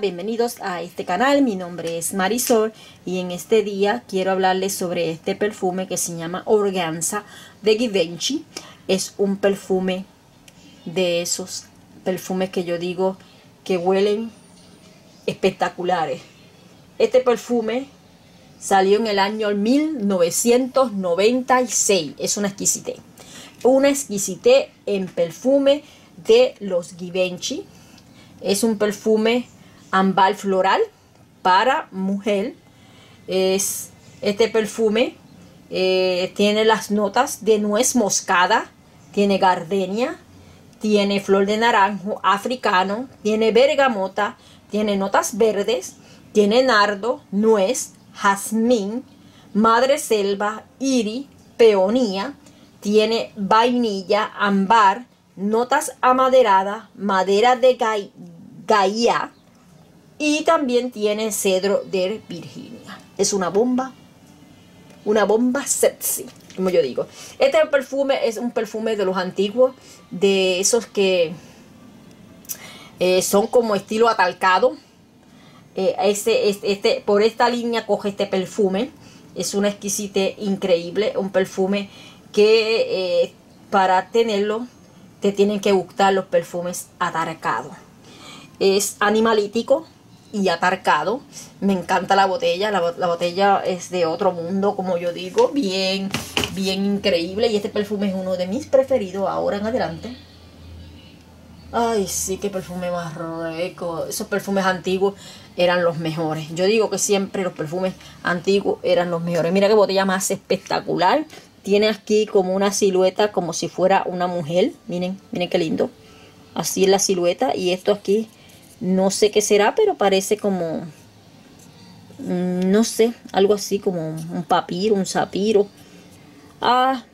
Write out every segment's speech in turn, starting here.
bienvenidos a este canal, mi nombre es Marisol y en este día quiero hablarles sobre este perfume que se llama Organza de Givenchy. Es un perfume de esos perfumes que yo digo que huelen espectaculares. Este perfume salió en el año 1996, es una exquisite. Una exquisite en perfume de los Givenchy es un perfume ambal floral para mujer. Es este perfume eh, tiene las notas de nuez moscada, tiene gardenia, tiene flor de naranjo africano, tiene bergamota, tiene notas verdes, tiene nardo, nuez, jazmín, madre selva, iri, peonía, tiene vainilla, ambar, notas amaderadas, madera de gaia y también tiene cedro de Virginia. Es una bomba, una bomba sexy, como yo digo. Este perfume es un perfume de los antiguos, de esos que eh, son como estilo atalcado. Eh, este, este, por esta línea coge este perfume. Es un exquisite increíble, un perfume que eh, para tenerlo te tienen que gustar los perfumes atarcados. Es animalítico y atarcado. Me encanta la botella. La, botella es de otro mundo, como yo digo. Bien, bien increíble. Y este perfume es uno de mis preferidos ahora en adelante. Ay, sí, qué perfume más rico. Esos perfumes antiguos eran los mejores. Yo digo que siempre los perfumes antiguos eran los mejores. Mira qué botella más espectacular. Tiene aquí como una silueta como si fuera una mujer. Miren, miren qué lindo. Así es la silueta. Y esto aquí, no sé qué será, pero parece como... Mm, no sé, algo así como un papiro, un zafiro. Ah,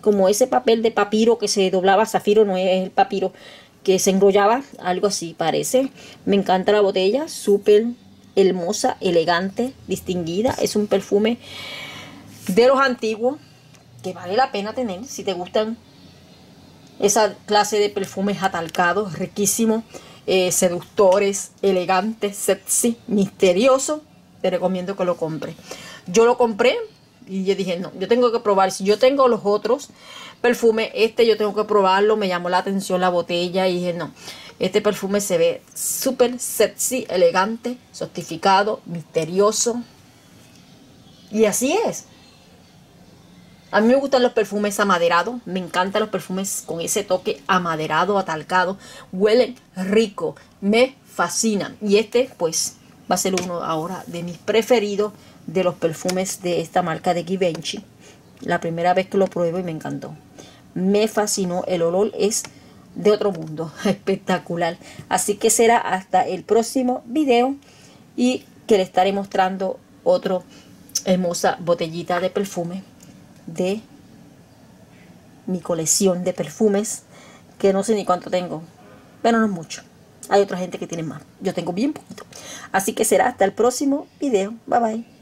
como ese papel de papiro que se doblaba, zafiro no es el papiro que se enrollaba, algo así parece. Me encanta la botella, súper hermosa, elegante, distinguida. Es un perfume de los antiguos que vale la pena tener si te gustan esa clase de perfumes atalcados, riquísimos, eh, seductores, elegantes, sexy, misteriosos. Te recomiendo que lo compres. Yo lo compré y yo dije, no, yo tengo que probar. Si yo tengo los otros perfumes, este yo tengo que probarlo. Me llamó la atención la botella y dije, no, este perfume se ve súper sexy, elegante, sostificado, misterioso. Y así es. A mí me gustan los perfumes amaderados, me encantan los perfumes con ese toque amaderado, atalcado, huelen rico, me fascinan. Y este pues va a ser uno ahora de mis preferidos de los perfumes de esta marca de Givenchy. La primera vez que lo pruebo y me encantó. Me fascinó, el olor es de otro mundo, espectacular. Así que será hasta el próximo video y que le estaré mostrando otro hermosa botellita de perfume de mi colección de perfumes, que no sé ni cuánto tengo, pero no es mucho. Hay otra gente que tiene más. Yo tengo bien poquito. Así que será hasta el próximo video. Bye bye.